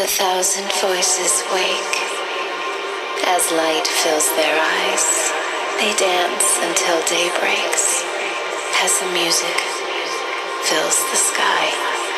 A thousand voices wake as light fills their eyes. They dance until day breaks as the music fills the sky.